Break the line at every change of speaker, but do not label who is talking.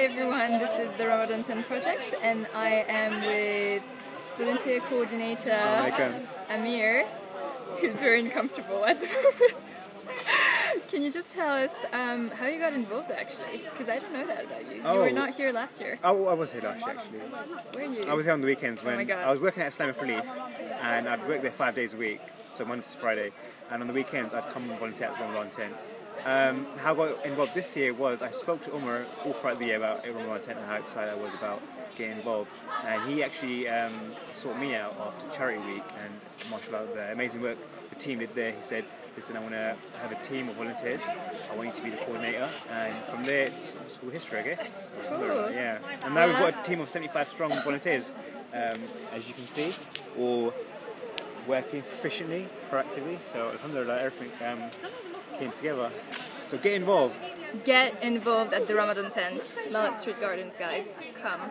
Hi everyone, this is the Ramadan Tent project and I am with volunteer coordinator Amir, who's very uncomfortable at the moment. Can you just tell us um, how you got involved actually? Because I don't know that about you.
Oh.
You were not here last year.
Oh, I was here last year actually.
Were you?
I was here on the weekends when
Oh.
I was working at Islamic Relief and I'd work there five days a week, so Monday to Friday. And on the weekends I'd come and volunteer at the Ramadan tent. Um, how I got involved this year was I spoke to Umar all throughout the year about Ramadan tent and how excited I was about getting involved. And he actually um, sought me out after charity week and mashallah the amazing work the team did there. He said, listen, I want to have a team of volunteers. I want you to be the coordinator. And from there, it's, all history, I guess. So,
Cool.
Yeah. And now we've got a team of 75 strong volunteers, um, as you can see, all working efficiently, proactively. So, alhamdulillah, everything um, came together. So, get involved.
Get involved at the Ramadan tent. Malet Street Gardens, guys. Come.